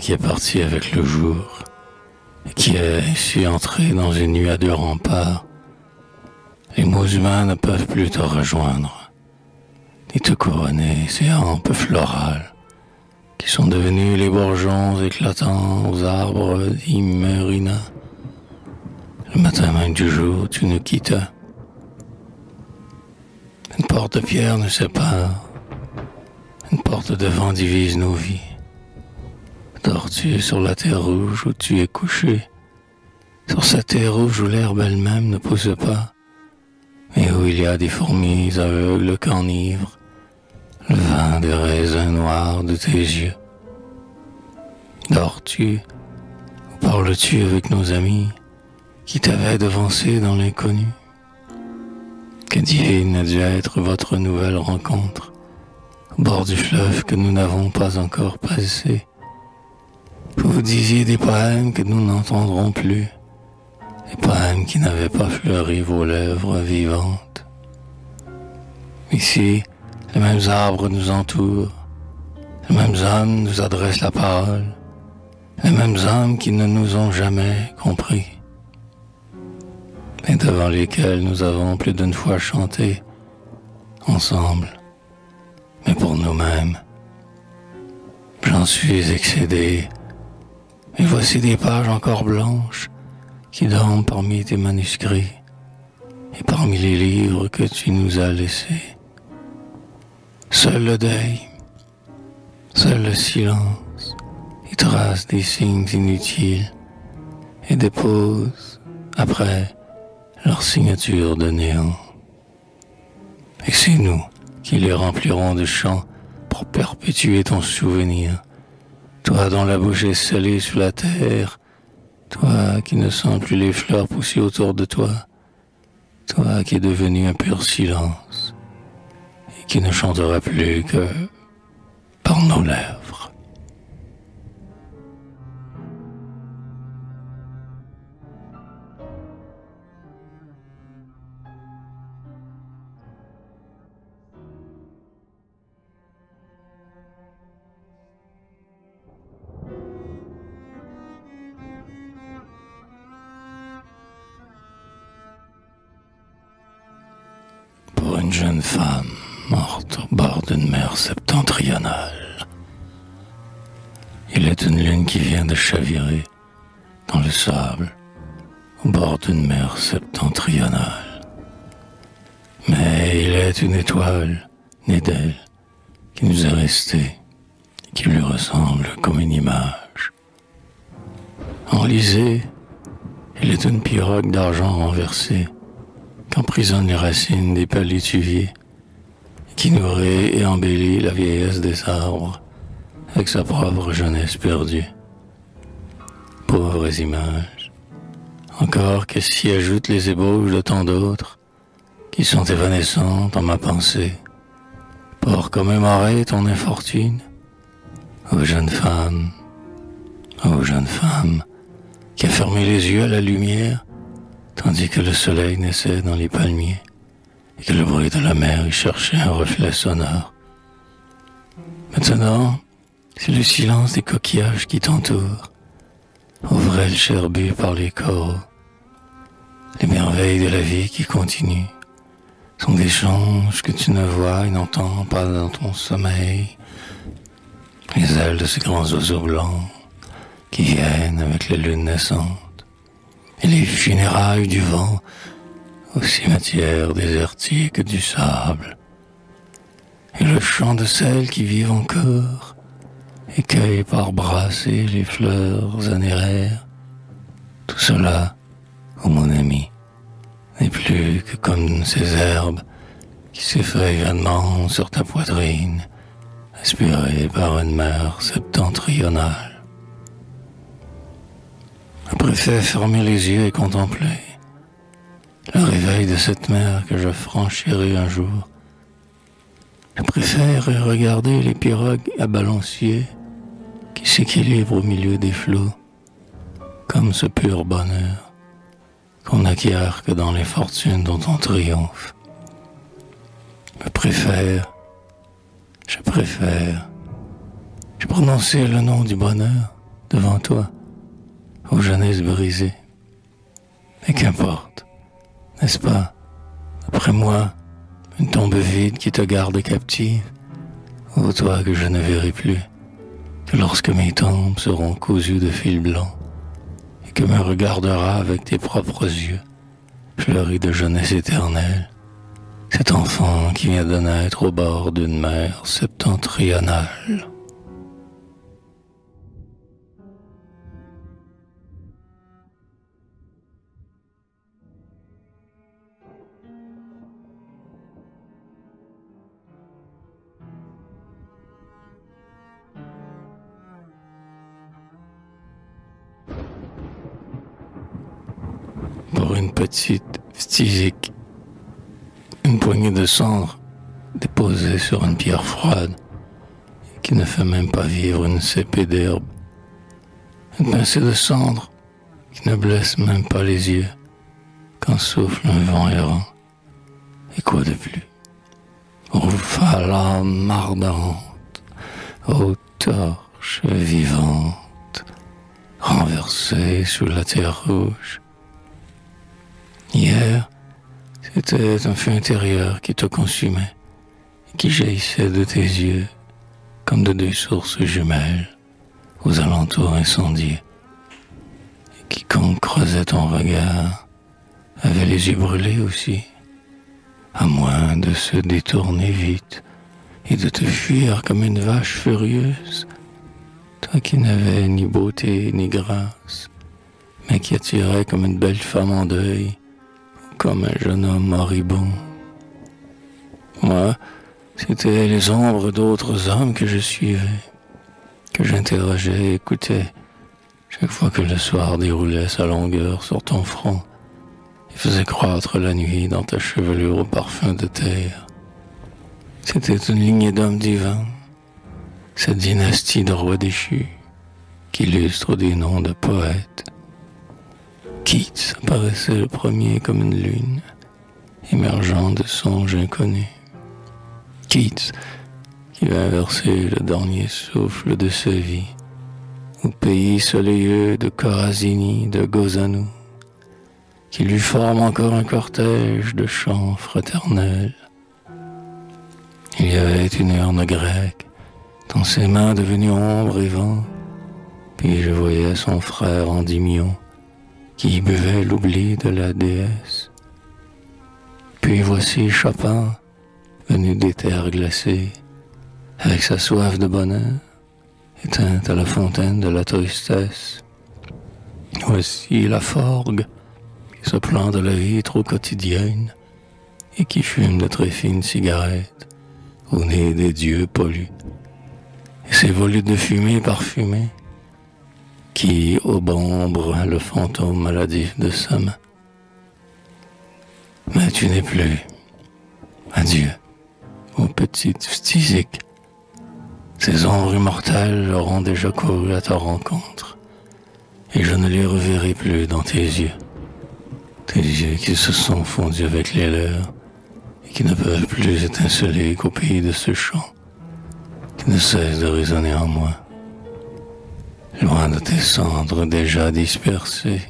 qui est parti avec le jour qui est ici entré dans une nuit à deux remparts. Les mots humains ne peuvent plus te rejoindre, ni te couronner ces hampes florales qui sont devenus les bourgeons éclatants aux arbres d'Immerina. Le matin même du jour, tu nous quittas. Une porte de pierre nous sépare. Une porte de vent divise nos vies. Dors-tu sur la terre rouge où tu es couché. Sur cette terre rouge où l'herbe elle-même ne pousse pas, mais où il y a des fourmis aveugles qu'enivrent le vin des raisins noirs de tes yeux. Dors-tu ou parles-tu avec nos amis qui t'avaient devancé dans l'inconnu? Que divine a dû être votre nouvelle rencontre au bord du fleuve que nous n'avons pas encore passé? Vous disiez des poèmes que nous n'entendrons plus, des poèmes qui n'avaient pas fleuri vos lèvres vivantes. Ici, les mêmes arbres nous entourent, les mêmes hommes nous adressent la parole, les mêmes hommes qui ne nous ont jamais compris, et devant lesquels nous avons plus d'une fois chanté ensemble, mais pour nous-mêmes. J'en suis excédé et voici des pages encore blanches qui dorment parmi tes manuscrits et parmi les livres que tu nous as laissés. Seul le deuil, seul le silence y trace des signes inutiles et dépose après leur signature de néant. Et c'est nous qui les remplirons de chants pour perpétuer ton souvenir toi dont la bouche est scellée sur la terre, toi qui ne sens plus les fleurs pousser autour de toi, toi qui es devenu un pur silence et qui ne chantera plus que par nos lèvres. Une jeune femme morte au bord d'une mer septentrionale. Il est une lune qui vient de chavirer dans le sable au bord d'une mer septentrionale. Mais il est une étoile née d'elle qui nous est restée et qui lui ressemble comme une image. Enlisée, il est une pirogue d'argent renversée qu'emprisonnent les racines des palétuviers, qui nourrit et embellit la vieillesse des arbres avec sa propre jeunesse perdue. Pauvres images, encore que s'y ajoutent les ébauches de tant d'autres qui sont évanescentes en ma pensée pour commémorer ton infortune. Ô jeune femme, ô jeune femme, qui a fermé les yeux à la lumière tandis que le soleil naissait dans les palmiers et que le bruit de la mer y cherchait un reflet sonore. Maintenant, c'est le silence des coquillages qui t'entourent, ouvrez le cherbu par les coraux. Les merveilles de la vie qui continuent sont des changes que tu ne vois et n'entends pas dans ton sommeil. Les ailes de ces grands oiseaux blancs qui viennent avec la lune naissante et les funérailles du vent au cimetière désertique du sable, et le chant de celles qui vivent encore, écueillent par brasser les fleurs anéraires, tout cela, oh mon ami, n'est plus que comme ces herbes qui s'effeuillent vainement sur ta poitrine, aspirées par une mer septentrionale. Je préfère fermer les yeux et contempler le réveil de cette mer que je franchirai un jour. Je préfère regarder les pirogues à balancier qui s'équilibrent au milieu des flots, comme ce pur bonheur qu'on n'acquiert que dans les fortunes dont on triomphe. Je préfère, je préfère, je le nom du bonheur devant toi, aux jeunesses brisées. Mais qu'importe, n'est-ce pas, après moi, une tombe vide qui te garde captive, ô toi que je ne verrai plus, que lorsque mes tombes seront cousues de fils blancs, et que me regardera avec tes propres yeux, fleuri de jeunesse éternelle, cet enfant qui vient de naître au bord d'une mer septentrionale. Une petite physique une poignée de cendres déposée sur une pierre froide qui ne fait même pas vivre une cépée d'herbe. Une pincée de cendres qui ne blesse même pas les yeux quand souffle un vent errant. Et quoi de plus? Flamme ardente, ô torche vivante, renversée sous la terre rouge. Hier, c'était un feu intérieur qui te consumait qui jaillissait de tes yeux comme de deux sources jumelles aux alentours incendiés. Et quiconque croisait ton regard avait les yeux brûlés aussi, à moins de se détourner vite et de te fuir comme une vache furieuse, toi qui n'avais ni beauté ni grâce, mais qui attirait comme une belle femme en deuil comme un jeune homme moribond. Moi, c'était les ombres d'autres hommes que je suivais, que j'interrogeais écoutais chaque fois que le soir déroulait sa longueur sur ton front et faisait croître la nuit dans ta chevelure au parfum de terre. C'était une lignée d'hommes divins, cette dynastie de rois déchus qui illustre des noms de poètes Keats apparaissait le premier comme une lune, émergeant de songes inconnus. Keats, qui va verser le dernier souffle de sa vie au pays soleilleux de Corazini, de Gozano, qui lui forme encore un cortège de chants fraternels. Il y avait une urne grecque, dans ses mains devenues ombre et vent, puis je voyais son frère Endymion, qui buvait l'oubli de la déesse. Puis voici Chopin, venu des terres glacées, avec sa soif de bonheur, éteinte à la fontaine de la tristesse. Voici la forgue, qui se plaint de la vie trop quotidienne, et qui fume de très fines cigarettes au nez des dieux pollus, et ses volutes de fumée parfumée, qui obombre le fantôme maladif de sa main. Mais tu n'es plus. Adieu, ô petite physique. Ces ombres immortelles auront déjà couru à ta rencontre, et je ne les reverrai plus dans tes yeux. Tes yeux qui se sont fondus avec les leurs, et qui ne peuvent plus étinceler qu'au pays de ce chant, qui ne cesse de résonner en moi loin de tes cendres déjà dispersées.